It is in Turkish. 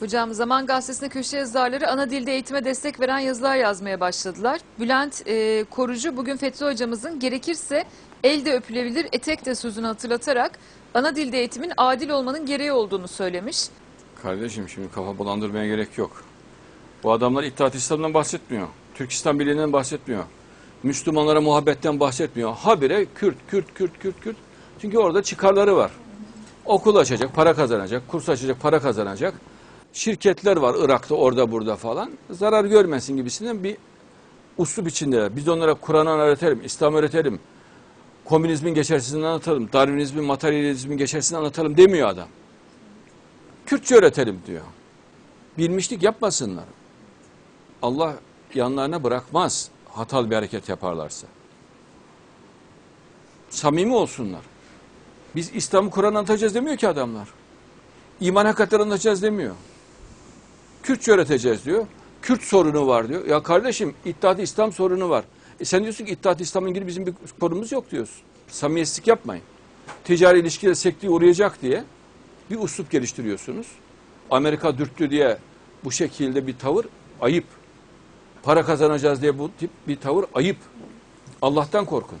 Hocam Zaman Gazetesi'nde köşe yazarları ana dilde eğitime destek veren yazılar yazmaya başladılar. Bülent e, Korucu bugün Fethi hocamızın gerekirse elde öpülebilir etek de sözünü hatırlatarak ana dilde eğitimin adil olmanın gereği olduğunu söylemiş. Kardeşim şimdi kafa bulandırmaya gerek yok. Bu adamlar İttihat İslam'dan bahsetmiyor. Türk İslam Birliği'nden bahsetmiyor. Müslümanlara muhabbetten bahsetmiyor. Habire Kürt, Kürt, Kürt, Kürt, Kürt. Çünkü orada çıkarları var. Okul açacak, para kazanacak, kurs açacak, para kazanacak. Şirketler var Irak'ta, orada, burada falan. Zarar görmesin gibisinden bir uslup içinde. Biz onlara Kur'an'ı öğretelim, İslam öğretelim. Komünizmin geçersizliğini anlatalım, Darwinizmin, materyalizmin geçersizliğini anlatalım demiyor adam. Kürtçe öğretelim diyor. Bilmişlik yapmasınlar. Allah yanlarına bırakmaz hatalı bir hareket yaparlarsa. Samimi olsunlar. Biz İslam'ı Kur'an anlatacağız demiyor ki adamlar. İman hakikatleri anlatacağız demiyor. Kürtçe öğreteceğiz diyor. Kürt sorunu var diyor. Ya kardeşim İttihat İslam sorunu var. E sen diyorsun ki İttihat İslam'la ilgili bizim bir sorunumuz yok diyorsun. Samimiyetsizlik yapmayın. Ticari ilişkiler sekteye uğrayacak diye bir uslup geliştiriyorsunuz. Amerika dürttü diye bu şekilde bir tavır ayıp. Para kazanacağız diye bu tip bir tavır ayıp. Allah'tan korkun.